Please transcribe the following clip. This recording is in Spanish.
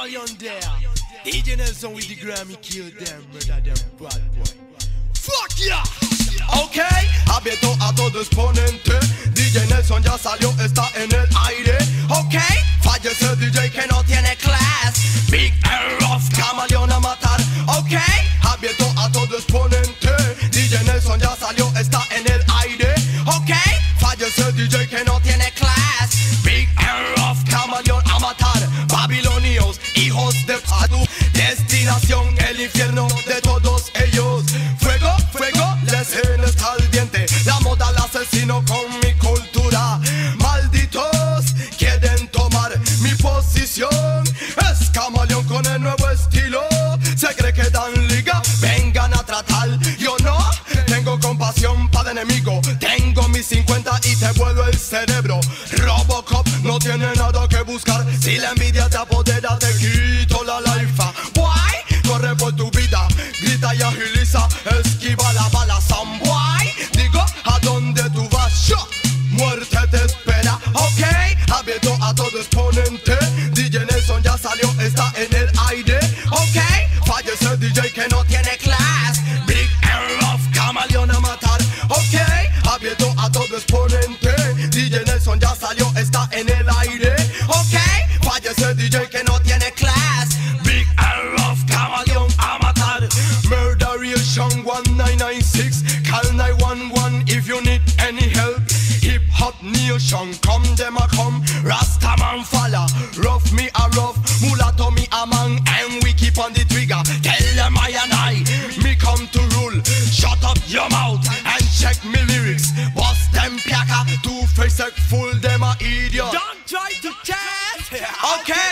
There. DJ Nelson with the Grammy kill them, murder them bad boy. Fuck yeah! Ok, abierto a todo exponente. DJ Nelson ya salió, está en el aire. Ok, fallece hijos de Padu. Destinación, el infierno de todos ellos. Fuego, fuego, la escena está al diente. La moda al asesino con mi cultura. Malditos, quieren tomar mi posición. Es camaleón con el nuevo estilo. Se cree que dan liga, vengan a tratar. Yo no tengo compasión para el enemigo. Tengo mis 50 y te vuelo el cerebro. Robocop no tiene nada Si la envidia te apodera, te quito la life. Boy, corre por tu vida, grita y agiliza, esquiva la bala. Some boy, digo, ¿a dónde tú vas? Shot. Muerte te espera, ok, abierto a todo nation, come them a come. Rasta man follow, rough me a rough, mulatto me a man, and we keep on the trigger. Tell them I and I, me come to rule. Shut up your mouth and check me lyrics. Bust them piaka, two face fool them a idiot. Don't try to chat! Okay,